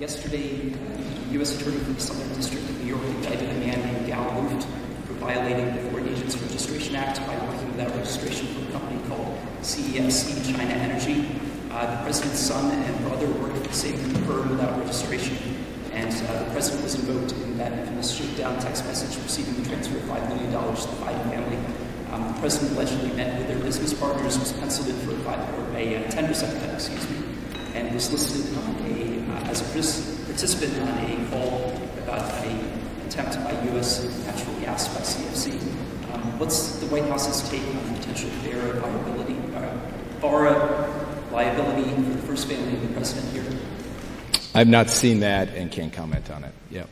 Yesterday, the U.S. Attorney for the Southern District of New York indicted a man named Gal Luft for violating the Foreign Agents Registration Act by working without registration for a company called CEFC China Energy. Uh, the president's son and brother worked for the same firm without registration, and uh, the president was invoked in that infamous shakedown text message receiving the transfer of $5 million to the Biden family. Um, the president allegedly met with their business partners, was penciled in for a, a uh, 10% cut, excuse me, and was listed on a, uh, as a participant in a call about an attempt by U.S. natural gas by CFC. Um, what's the White House's take on the potential FARA liability, uh, liability for the first family of the president here? I've not seen that and can't comment on it. Yep.